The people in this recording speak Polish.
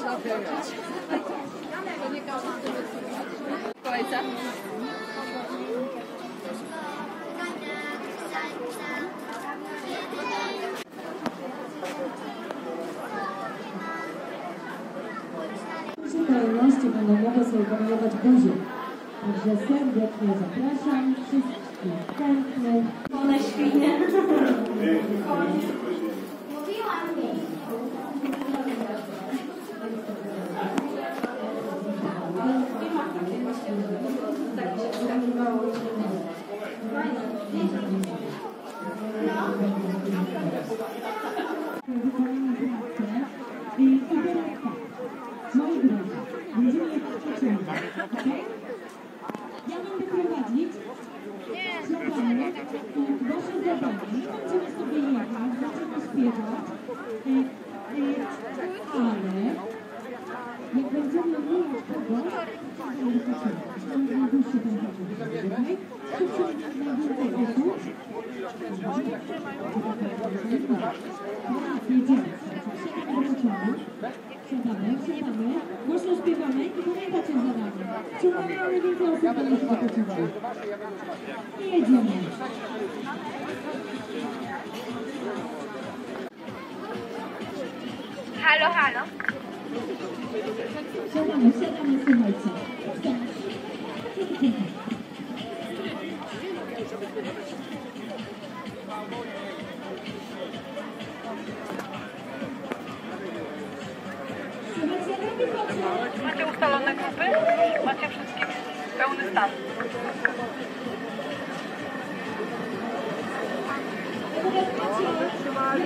można wygrać. To nie każdy jest. W kolejności będą mogły sobie pomalować buzię. Także serdecznie zapraszam wszystkich chętnych. Wykonamy pracę i tak. Moi drodzy, będziemy jechać pociągiem, okej? Ja będę prowadzić śladami i wasze zadanie, będziemy sobie jechać, będziemy śpiewać, e, ale jak będziemy mijać kogoś, to będę pociągać. Stąd najdłuższy ten okej? Pociąg najwięcej osób. Halo, halo. Siadamy, siadamy. Thank you. Macie ustalone grupy? Macie wszystkich pełny stan. Pociąg.